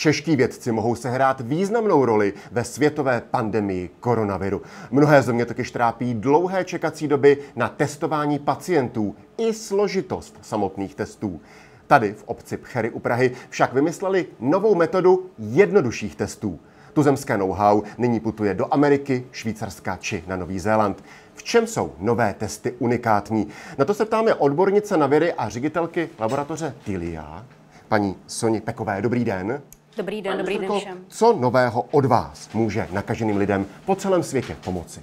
Čeští vědci mohou sehrát významnou roli ve světové pandemii koronaviru. Mnohé země totiž trápí dlouhé čekací doby na testování pacientů i složitost samotných testů. Tady v obci Pchery u Prahy však vymysleli novou metodu jednodušších testů. Tuzemské know-how nyní putuje do Ameriky, Švýcarska či na Nový Zéland. V čem jsou nové testy unikátní? Na to se ptáme odbornice na vědy a ředitelky laboratoře Tilia, paní Soni Pekové. Dobrý den. Dobrý den, dobrý den všem. Co nového od vás může nakaženým lidem po celém světě pomoci?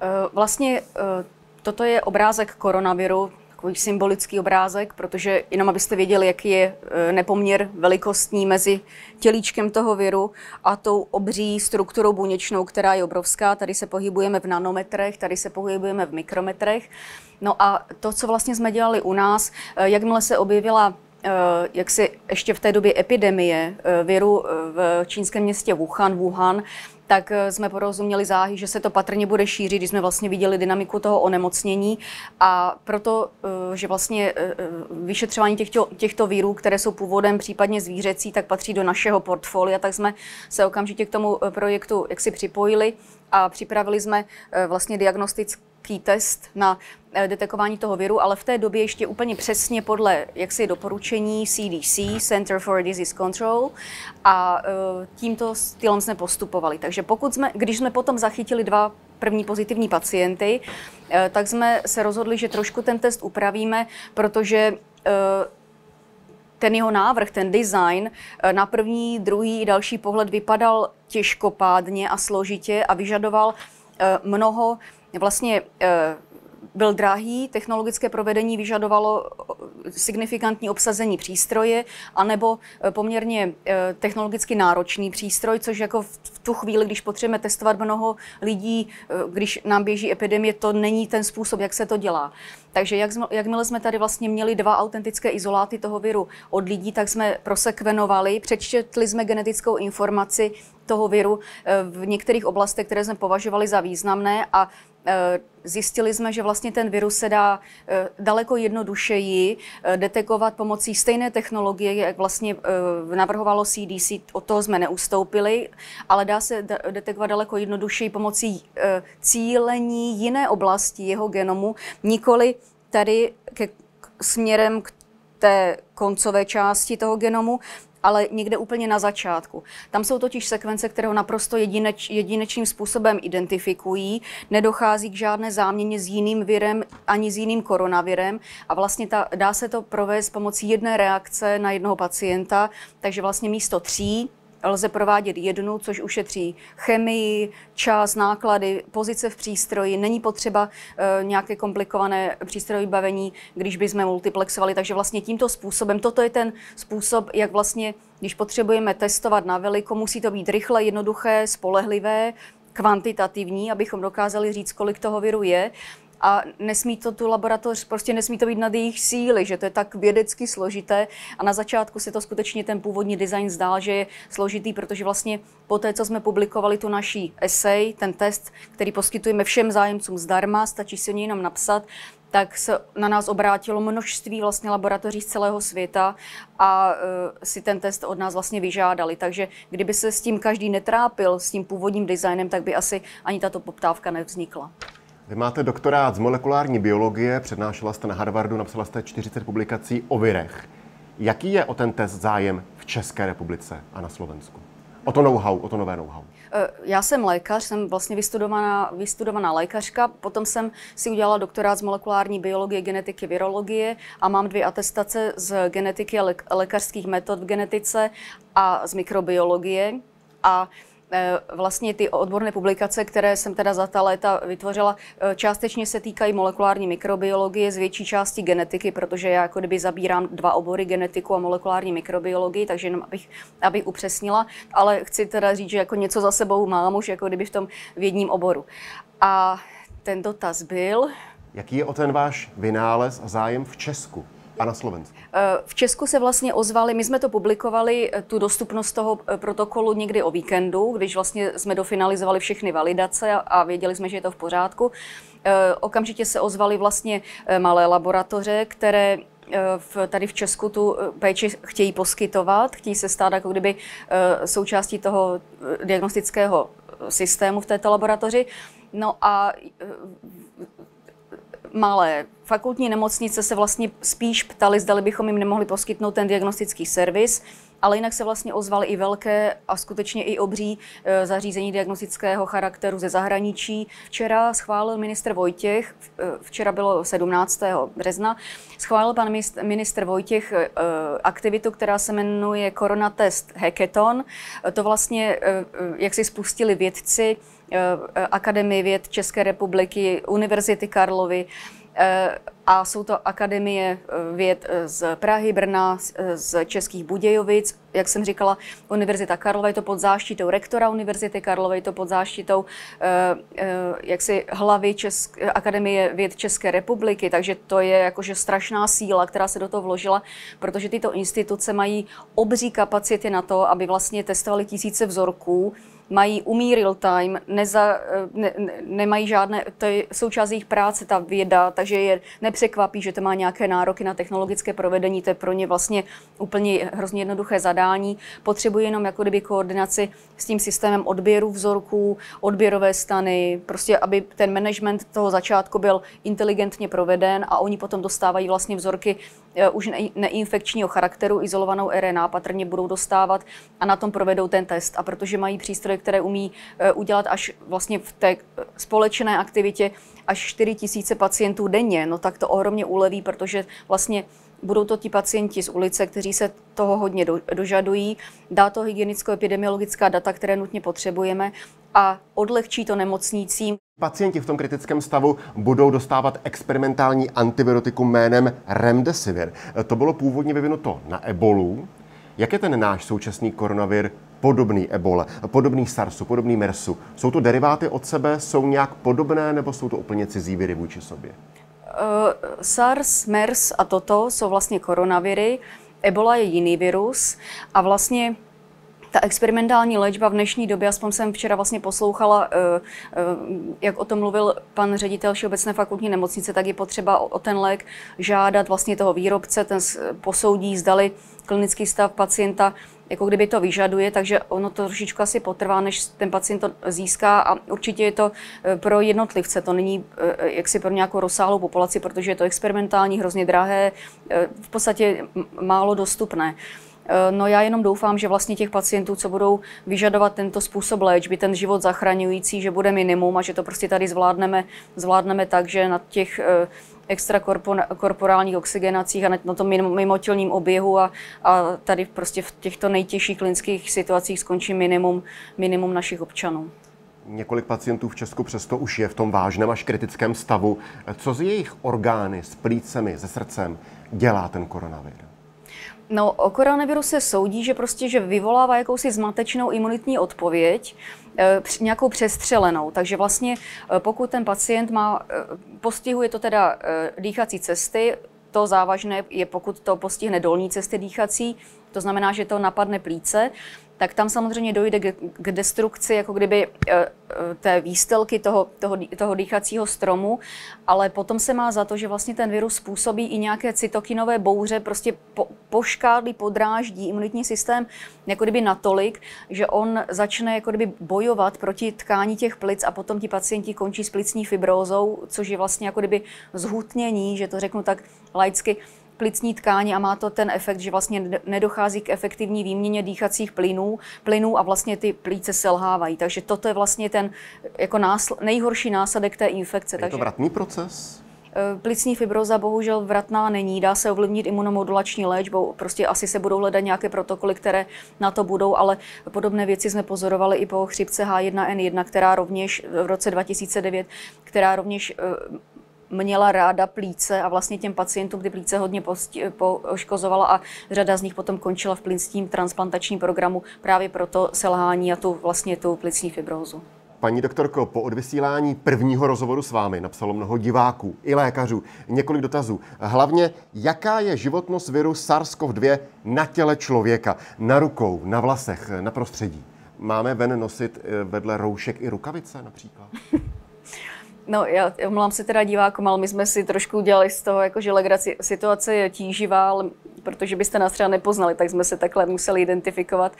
Eh, vlastně eh, toto je obrázek koronaviru, takový symbolický obrázek, protože jenom abyste věděli, jaký je eh, nepoměr velikostní mezi tělíčkem toho viru a tou obří strukturou buněčnou, která je obrovská. Tady se pohybujeme v nanometrech, tady se pohybujeme v mikrometrech. No a to, co vlastně jsme dělali u nás, jakmile se objevila jak si ještě v té době epidemie eh, viru eh, v čínském městě Wuhan, Wuhan, tak jsme porozuměli záhy, že se to patrně bude šířit, když jsme vlastně viděli dynamiku toho onemocnění. A proto, že vlastně vyšetřování těchto, těchto vírů, které jsou původem případně zvířecí, tak patří do našeho portfolia, tak jsme se okamžitě k tomu projektu jaksi připojili a připravili jsme vlastně diagnostický test na eh, detekování toho viru, ale v té době ještě úplně přesně podle jaksi doporučení CDC, Center for Disease Control, a eh, tímto stylem jsme postupovali. Takže pokud jsme, když jsme potom zachytili dva první pozitivní pacienty, eh, tak jsme se rozhodli, že trošku ten test upravíme, protože ten jeho návrh, ten design, na první, druhý i další pohled vypadal těžkopádně a složitě a vyžadoval mnoho vlastně eh, byl drahý, technologické provedení vyžadovalo eh, signifikantní obsazení přístroje, anebo eh, poměrně technologicky náročný přístroj, což jako v tu chvíli, když potřebujeme testovat mnoho lidí, když nám běží epidemie, to není ten způsob, jak se to dělá. Takže jak, jakmile jsme tady vlastně měli dva autentické izoláty toho viru od lidí, tak jsme prosekvenovali, přečetli jsme genetickou informaci toho viru v některých oblastech, které jsme považovali za významné a zjistili jsme, že vlastně ten virus se dá eh, daleko jednodušeji eh, detekovat pomocí stejné technologie, jak vlastně navrhovalo CDC, od toho jsme neustoupili, ale dá se detekovat daleko jednodušeji pomocí cílení jiné oblasti jeho genomu, nikoli tady ke, směrem k té koncové části toho genomu, ale někde úplně na začátku. Tam jsou totiž sekvence, které ho naprosto jedineč, jedinečným způsobem identifikují, nedochází k žádné záměně s jiným virem ani s jiným koronavirem a vlastně ta, dá se to provést pomocí jedné reakce na jednoho pacienta, takže vlastně místo tří lze provádět jednu, což ušetří chemii, čas, náklady, pozice v přístroji. Není potřeba uh, nějaké komplikované přístrojové bavení, když bychom multiplexovali. Takže vlastně tímto způsobem, toto je ten způsob, jak vlastně, když potřebujeme testovat na veliko, musí to být rychle, jednoduché, spolehlivé, kvantitativní, abychom dokázali říct, kolik toho viru je a nesmí to tu laboratoř, prostě nesmí to být nad jejich síly, že to je tak vědecky složité a na začátku se to skutečně ten původní design zdál, že je složitý, protože vlastně po té, co jsme publikovali tu naší essay, ten test, který poskytujeme všem zájemcům zdarma, stačí si o něj jenom napsat, tak se na nás obrátilo množství vlastně laboratoří z celého světa a uh, si ten test od nás vlastně vyžádali. Takže kdyby se s tím každý netrápil, s tím původním designem, tak by asi ani tato poptávka nevznikla. Vy máte doktorát z molekulární biologie, přednášela jste na Harvardu, napsala jste 40 publikací o virech. Jaký je o ten test zájem v České republice a na Slovensku? O to know-how, o to nové know-how. Eh, já jsem lékař, jsem vlastně vystudovaná, vystudovaná lékařka, potom jsem si udělala doktorát z molekulární biologie, genetiky, virologie a mám dvě atestace z genetiky a lékařských metod v genetice a z mikrobiologie. A vlastně ty odborné publikace, které jsem teda za ta léta vytvořila, eh, částečně se týkají molekulární mikrobiologie, z větší části genetiky, protože já jako kdyby zabírám dva obory, genetiku a molekulární mikrobiologii, takže jenom abych, abych upřesnila, ale chci teda říct, že jako něco za sebou mám už jako kdyby v tom vědním oboru. A ten dotaz byl... Jaký je o ten váš vynález a zájem v Česku? A na Slovensku? Eh, v Česku se vlastně ozvali, my jsme to publikovali, eh, tu dostupnost toho eh, protokolu někdy o víkendu, když vlastně jsme dofinalizovali všechny validace a věděli jsme, že je to v pořádku. Okamžitě se ozvali vlastně malé laboratoře, které v, tady v Česku tu péči chtějí poskytovat, chtějí se stát jako kdyby součástí toho diagnostického systému v této laboratoři. No a malé fakultní nemocnice se vlastně spíš ptali, zdali bychom jim nemohli poskytnout ten diagnostický servis, ale jinak se vlastně ozvaly i velké a skutečně i obří e, zařízení diagnostického charakteru ze zahraničí. Včera schválil minister Vojtěch, e, včera bylo 17. března, schválil pan minister Vojtěch e, aktivitu, která se jmenuje Corona Test Hackathon. To vlastně, jak si spustili vědci, Akademie věd České republiky, Univerzity Karlovy, Eh, a jsou to akademie eh, věd eh, z Prahy, Brna, z Českých Budějovic. Jak jsem říkala, Univerzita Karlova je to pod záštitou rektora Univerzity Karlova, je to pod záštitou jaksi hlavy Česk- Akademie věd České republiky, takže to je jakože strašná síla, která se do toho vložila, protože tyto instituce mají obří kapacity na to, aby vlastně testovali tisíce vzorků, mají umí real time, neza, ne, ne, nemají žádné, to je součást jejich práce, ta věda, takže je nepřekvapí, že to má nějaké nároky na technologické provedení, to je pro ně vlastně úplně hrozně jednoduché zadání. Potřebují jenom jako kdyby koordinaci s tím systémem odběru vzorků, odběrové stany, prostě aby ten management toho začátku byl inteligentně proveden a oni potom dostávají vlastně vzorky už neinfekčního charakteru, izolovanou RNA patrně budou dostávat a na tom provedou ten test. A protože mají přístroje, které umí eh, udělat až vlastně v té eh, společné aktivitě až 4 tisíce pacientů denně, no tak to ohromně uleví, protože vlastně budou to ti pacienti z ulice, kteří se toho hodně do, dožadují, dá to hygienicko-epidemiologická data, které nutně potřebujeme a odlehčí to nemocnícím. Pacienti v tom kritickém stavu budou dostávat experimentální antivirotikum jménem Remdesivir. To bylo původně vyvinuto na ebolu. Jak je ten náš současný koronavir podobný ebole, podobný SARSu, podobný MERSu? Jsou to deriváty od sebe, jsou nějak podobné nebo jsou to úplně cizí viry vůči sobě? Uh, SARS, MERS a toto jsou vlastně koronaviry. Ebola je jiný virus a vlastně ta experimentální léčba v dnešní době, aspoň jsem včera vlastně poslouchala, eh, eh, jak o tom mluvil pan ředitel Všeobecné fakultní nemocnice, tak je potřeba o ten lék žádat vlastně toho výrobce, ten posoudí, zdali klinický stav pacienta jako kdyby to vyžaduje, takže ono to trošičku asi potrvá, než ten pacient to získá a určitě je to eh, pro jednotlivce, to není jaksi pro nějakou rozsáhlou populaci, protože je to experimentální, hrozně drahé, v podstatě málo dostupné. Eh, no já jenom doufám, že vlastně těch pacientů, co budou vyžadovat tento způsob léčby, ten život zachraňující, že bude minimum a že to prostě tady zvládneme, zvládneme tak, že na těch eh, extrakorporálních oxygenacích a na tom mimotělním oběhu a, a tady prostě v těchto nejtěžších klinických situacích skončí minimum, minimum našich občanů. Několik pacientů v Česku přesto už je v tom vážném až kritickém stavu. Co z jejich orgány, s plícemi, se srdcem dělá ten koronavir? No, o koronaviru se soudí, že prostě, že vyvolává jakousi zmatečnou imunitní odpověď, e, nějakou přestřelenou. Takže vlastně e, pokud ten pacient má, e, postihuje to teda dýchací cesty, to závažné je, pokud to postihne dolní cesty dýchací, to znamená, že to napadne plíce, tak tam samozřejmě dojde k destrukci jako kdyby eh, eh, té výstelky toho, toho, toho dýchacího stromu, ale potom se má za to, že vlastně ten virus způsobí i nějaké cytokinové bouře, prostě po, poškádlí, podráždí imunitní systém jako kdyby natolik, že on začne jako kdyby bojovat proti tkání těch plic a potom ti pacienti končí s plicní fibrózou, což je vlastně jako kdyby zhutnění, že to řeknu tak laicky, plicní tkáně a má to ten efekt, že vlastně nedochází k efektivní výměně dýchacích plynů, plynů a vlastně ty plíce selhávají. Takže toto je vlastně ten jako násl- nejhorší následek té infekce. Je to vratný proces? Eh, plicní fibroza bohužel vratná není, dá se ovlivnit imunomodulační léčbou, prostě asi se budou hledat nějaké protokoly, které na to budou, ale podobné věci jsme pozorovali i po chřipce H1N1, která rovněž v roce 2009, která rovněž eh, měla ráda plíce a vlastně těm pacientům ty plíce hodně poškozovala a řada z nich potom končila v plicním transplantačním programu právě proto selhání a tu vlastně tu plicní fibrózu. Paní doktorko, po odvysílání prvního rozhovoru s vámi napsalo mnoho diváků i lékařů několik dotazů. Hlavně, jaká je životnost viru SARS-CoV-2 na těle člověka, na rukou, na vlasech, na prostředí? Máme ven nosit eh, vedle roušek i rukavice například? No, já omlám se teda divákům, ale my jsme si trošku udělali z toho, jako že legraci. Situace je tíživá, ale protože byste nás třeba nepoznali, tak jsme se takhle museli identifikovat.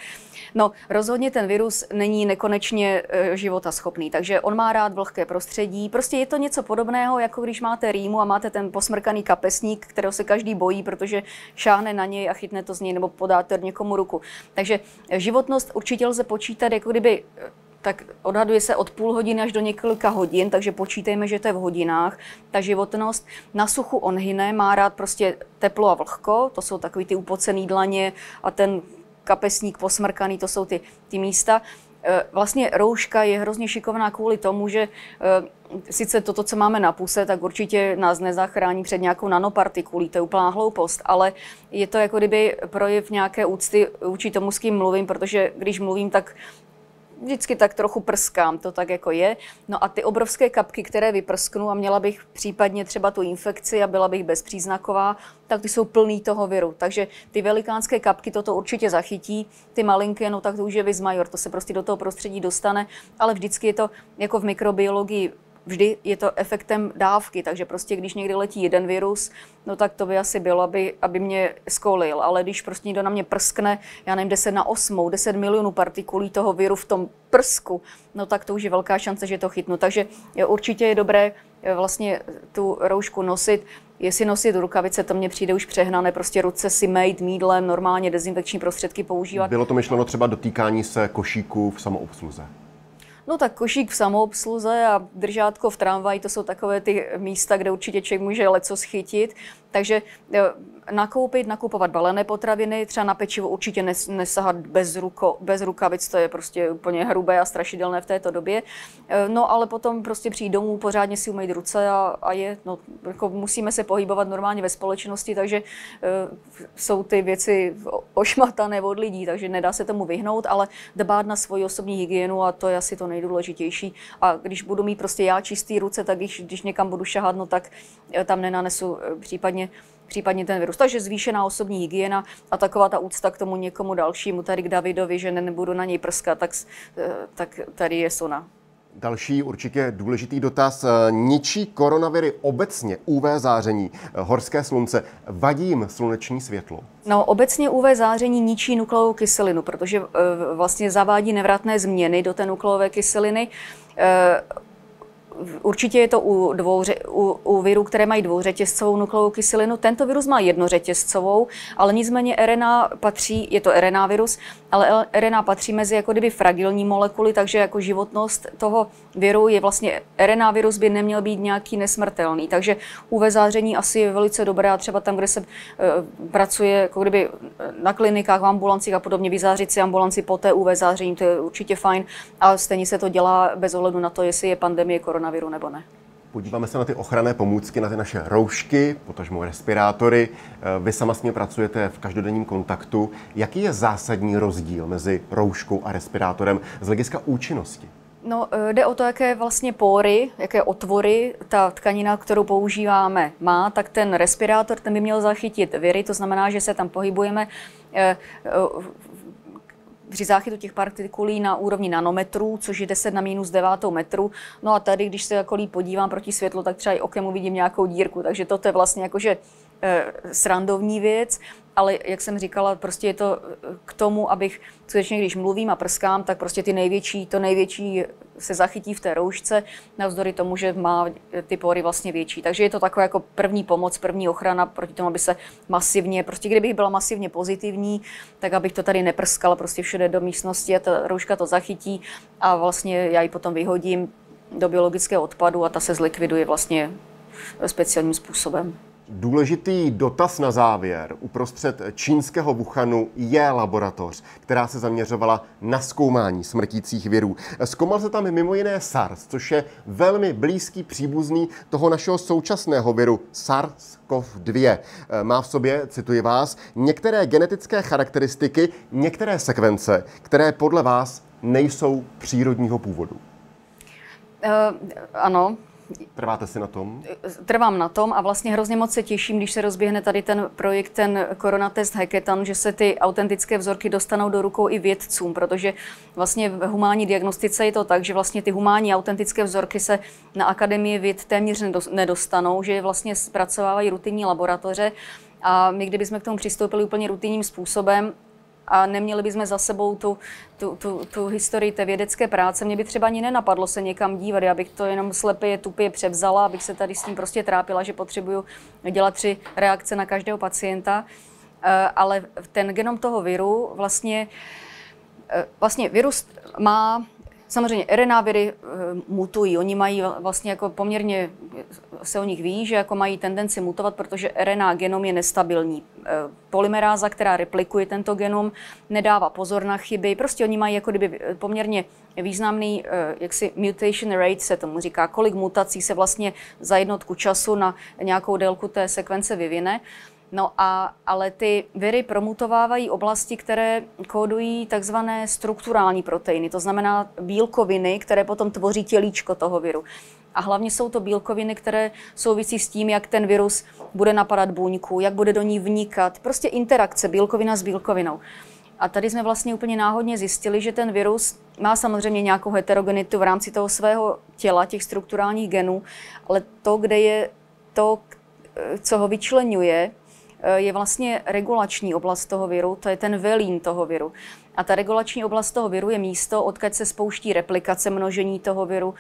No, rozhodně ten virus není nekonečně e, života schopný, takže on má rád vlhké prostředí. Prostě je to něco podobného, jako když máte rýmu a máte ten posmrkaný kapesník, kterého se každý bojí, protože šáhne na něj a chytne to z něj nebo podáte někomu ruku. Takže životnost určitě lze počítat, jako kdyby tak odhaduje se od půl hodiny až do několika hodin, takže počítejme, že to je v hodinách. Ta životnost na suchu on hyne, má rád prostě teplo a vlhko, to jsou takový ty upocený dlaně a ten kapesník posmrkaný, to jsou ty, ty místa. E, vlastně rouška je hrozně šikovná kvůli tomu, že e, sice toto, co máme na puse, tak určitě nás nezachrání před nějakou nanopartikulí, to je úplná hloupost, ale je to jako kdyby projev nějaké úcty vůči tomu, s kým mluvím, protože když mluvím, tak vždycky tak trochu prskám, to tak jako je. No a ty obrovské kapky, které vyprsknu a měla bych případně třeba tu infekci a byla bych bezpříznaková, tak ty jsou plný toho viru. Takže ty velikánské kapky toto určitě zachytí, ty malinké, no tak to už je vizmajor, to se prostě do toho prostředí dostane, ale vždycky je to jako v mikrobiologii vždy je to efektem dávky, takže prostě když někdy letí jeden virus, no tak to by asi bylo, aby, aby mě skolil, ale když prostě někdo na mě prskne, já nevím, 10 na 8, 10 milionů partikulí toho viru v tom prsku, no tak to už je velká šance, že to chytnu. Takže je, určitě je dobré eh, vlastně tu roušku nosit. Jestli nosit rukavice, to mně přijde už přehnané, prostě ruce si mejt mídlem, normálně dezinfekční prostředky používat. Bylo to myšleno třeba dotýkání se košíků v samoobsluze? No tak košík v samoobsluze a držátko v tramvaji, to jsou takové ty místa, kde určitě člověk může leco schytit. Takže eh, nakoupit, nakupovat balené potraviny, třeba na pečivo určitě nesahat bez, ruko, bez rukavic, to je prostě úplně hrubé a strašidelné v této době. Eh, no ale potom prostě přijít domů, pořádně si umýt ruce a, a je, no, jako musíme se pohybovat normálně ve společnosti, takže uh, jsou ty věci ošmatané od lidí, takže nedá se tomu vyhnout, ale dbát na svoji osobní hygienu a to je asi to nejdůležitější. A když budu mít prostě já čistý ruce, tak když, když někam budu šahat, no tak tam nenanesu případně případně ten virus. Takže zvýšená osobní hygiena a taková ta úcta k tomu někomu dalšímu, tady k Davidovi, že ne, nebudu na něj prskat, tak, eh, tak tady je Sona. Další určitě důležitý dotaz. Ničí koronaviry obecně UV záření, horské slunce, vadí jim sluneční světlo? No, obecně UV záření ničí nukleovou kyselinu, protože e, vlastně zavádí nevratné změny do té nukleové kyseliny. Určitě je to u, dvou, u, u virů, které mají dvouřetězcovou nukleovou kyselinu. Tento virus má jednořetězcovou, ale nicméně RNA patří, je to RNA virus, ale RNA patří mezi jako kdyby fragilní molekuly, takže jako životnost toho viru je vlastně, RNA virus by neměl být nějaký nesmrtelný, takže UV záření asi je velice dobré a třeba tam, kde se e, pracuje jako kdyby na klinikách, v ambulancích a podobně, vyzářit si ambulanci po té UV záření, to je určitě fajn a stejně se to dělá bez ohledu na to, jestli je pandemie koronaviru nebo ne. Podíváme se na ty ochranné pomůcky, na ty naše roušky, potažmo respirátory. Eh, vy sama s nimi pracujete v každodenním kontaktu. Jaký je zásadní rozdíl mezi rouškou a respirátorem z hlediska účinnosti? No, eh, jde o to, jaké vlastně pory, jaké otvory ta tkanina, kterou používáme, má, tak ten respirátor ten by měl zachytit viry, to znamená, že se tam pohybujeme eh, při záchytu těch partikulí na úrovni nanometrů, což je 10 na minus 9 metru. No a tady, když se jako podívám proti světlu, tak třeba i okem uvidím nějakou dírku. Takže toto je vlastně jakože srandovní věc ale jak jsem říkala, prostě je to eh, k tomu, abych skutečně, když mluvím a prskám, tak prostě ty největší, to největší se zachytí v té roušce, navzdory tomu, že má ty pory vlastně větší. Takže je to taková jako první pomoc, první ochrana proti tomu, aby se masivně, prostě kdybych byla masivně pozitivní, tak abych to tady neprskala prostě všude do místnosti a ta rouška to zachytí a vlastně já ji potom vyhodím do biologického odpadu a ta se zlikviduje vlastně speciálním způsobem. Důležitý dotaz na závěr. Uprostřed čínského Wuhanu je laboratoř, která se zaměřovala na zkoumání smrtících virů. Zkoumal se tam mimo jiné SARS, což je velmi blízký příbuzný toho našeho současného viru SARS-CoV-2. Má v sobě, cituji vás, některé genetické charakteristiky, některé sekvence, které podle vás nejsou přírodního původu. Uh, ano, Trváte si na tom? Trvám na tom a vlastně hrozně moc se těším, když se rozběhne tady ten projekt, ten koronatest Hackathon, že se ty autentické vzorky dostanou do rukou i vědcům, protože vlastně v humánní diagnostice je to tak, že vlastně ty humánní autentické vzorky se na Akademii věd téměř nedostanou, že vlastně zpracovávají rutinní laboratoře a my, kdybychom k tomu přistoupili úplně rutinním způsobem, a neměli bychom za sebou tu, tu, tu, tu historii té vědecké práce. Mě by třeba ani nenapadlo se někam dívat, já bych to jenom slepě tupě převzala, abych se tady s tím prostě trápila, že potřebuju dělat tři reakce na každého pacienta. Eh, ale ten genom toho viru vlastně, eh, vlastně virus má Samozřejmě RNA viry eh, mutují, oni mají vlastně jako poměrně, se o nich ví, že jako mají tendenci mutovat, protože RNA genom je nestabilní. Eh, polymeráza, která replikuje tento genom, nedává pozor na chyby, prostě oni mají jako kdyby poměrně významný eh, jaksi mutation rate se tomu říká, kolik mutací se vlastně za jednotku času na nějakou délku té sekvence vyvine. No a, ale ty viry promutovávají oblasti, které kódují takzvané strukturální proteiny, to znamená bílkoviny, které potom tvoří tělíčko toho viru. A hlavně jsou to bílkoviny, které souvisí s tím, jak ten virus bude napadat buňku, jak bude do ní vnikat, prostě interakce bílkovina s bílkovinou. A tady jsme vlastně úplně náhodně zjistili, že ten virus má samozřejmě nějakou heterogenitu v rámci toho svého těla, těch strukturálních genů, ale to, kde je to, co ho vyčlenuje, Eh, je vlastně regulační oblast toho viru, to je ten velín toho viru. A ta regulační oblast toho viru je místo, odkud se spouští replikace množení toho viru,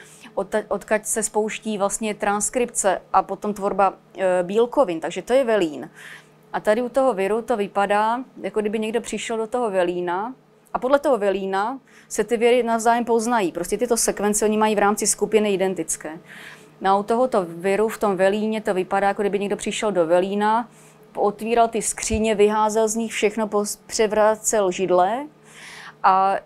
odkud se spouští vlastně transkripce a potom tvorba eh, bílkovin, takže to je velín. A tady u toho viru to vypadá, jako kdyby někdo přišel do toho velína a podle toho velína se ty viry navzájem poznají. Prostě tyto sekvence oni mají v rámci skupiny identické. No a u tohoto viru v tom velíně to vypadá, jako kdyby někdo přišel do velína, otvíral ty skříně, vyházel z nich všechno, převracel židle a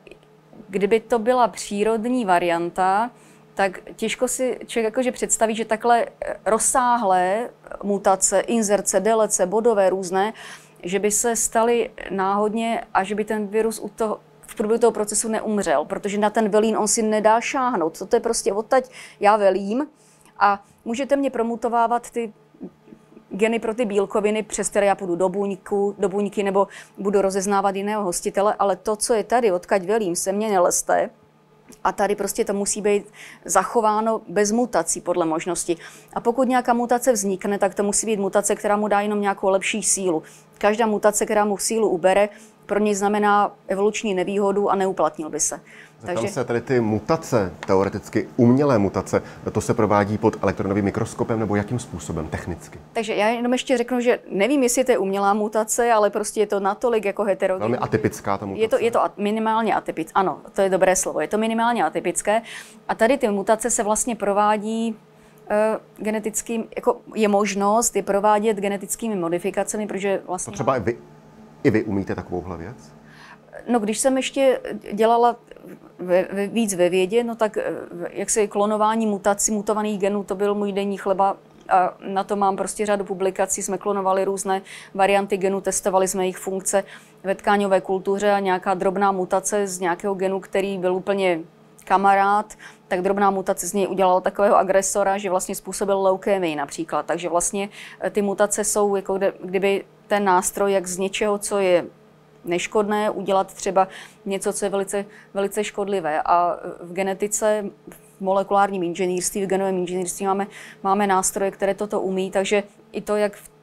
kdyby to byla přírodní varianta, tak těžko si člověk jakože představí, že takhle rozsáhlé mutace, inzerce, delece, bodové různé, že by se staly náhodně a že by ten virus u toho, v průběhu toho procesu neumřel, protože na ten velín on si nedá šáhnout. To je prostě odtaď já velím a můžete mě promutovávat ty geny pro ty bílkoviny, přes které já půjdu do, buňku, do buňky nebo budu rozeznávat jiného hostitele, ale to, co je tady, odkaď velím, se mě neleste, a tady prostě to musí být zachováno bez mutací podle možnosti. A pokud nějaká mutace vznikne, tak to musí být mutace, která mu dá jenom nějakou lepší sílu. Každá mutace, která mu sílu ubere, pro něj znamená evoluční nevýhodu a neuplatnil by se. Zeptám Takže... se tady ty mutace, teoreticky umělé mutace, to se provádí pod elektronovým mikroskopem nebo jakým způsobem technicky? Takže já jenom ještě řeknu, že nevím, jestli to je umělá mutace, ale prostě je to natolik jako heterogenní. Velmi atypická ta mutace. Je to, je to minimálně atypické, ano, to je dobré slovo, je to minimálně atypické. A tady ty mutace se vlastně provádí uh, genetickým, jako je možnost je provádět genetickými modifikacemi, protože vlastně... To třeba i vy, i vy umíte takovouhle věc? No, když jsem ještě dělala ve, ve, víc ve vědě, no tak eh, jak se klonování mutací, mutovaných genů, to byl můj denní chleba a na to mám prostě řadu publikací, jsme klonovali různé varianty genů, testovali jsme jejich funkce ve tkáňové kultuře a nějaká drobná mutace z nějakého genu, který byl úplně kamarád, tak drobná mutace z něj udělala takového agresora, že vlastně způsobil leukémii například. Takže vlastně eh, ty mutace jsou jako kdyby ten nástroj, jak z něčeho, co je neškodné, udělat třeba něco, co je velice, velice škodlivé. A v genetice, v molekulárním inženýrství, v genovém inženýrství máme, máme nástroje, které toto umí, takže i to, jak v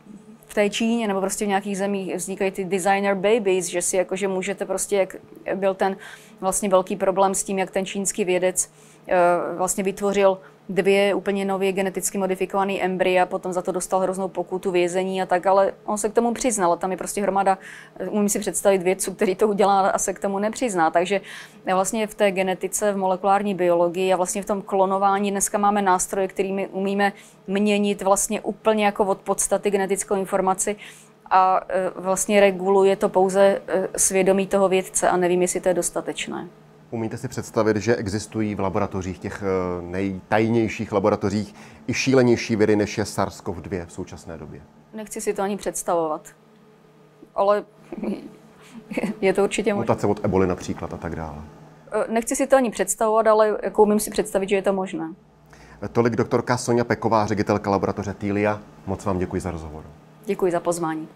v té Číně nebo prostě v nějakých zemích vznikají ty designer babies, že si jakože můžete prostě, jak byl ten vlastně velký problém s tím, jak ten čínský vědec eh, vlastně vytvořil dvě úplně nově geneticky modifikované embrya, potom za to dostal hroznou pokutu vězení a tak, ale on se k tomu přiznal. Tam je prostě hromada, umím si představit vědců, který to udělá a se k tomu nepřizná. Takže vlastně v té genetice, v molekulární biologii a vlastně v tom klonování dneska máme nástroje, kterými umíme měnit vlastně úplně jako od podstaty genetickou informaci a e, vlastně reguluje to pouze e, svědomí toho vědce a nevím, jestli to je dostatečné. Umíte si představit, že existují v laboratořích, těch eh, nejtajnějších laboratořích, i šílenější viry, než je SARS-CoV-2 v současné době? Nechci si to ani představovat. Ale je to určitě možné. Mutace od eboli například a tak dále. Eh, nechci si to ani představovat, ale jako umím si představit, že je to možné. Tolik doktorka Sonja Peková, ředitelka laboratoře Týlia. Moc vám děkuji za rozhovor. Děkuji za pozvání.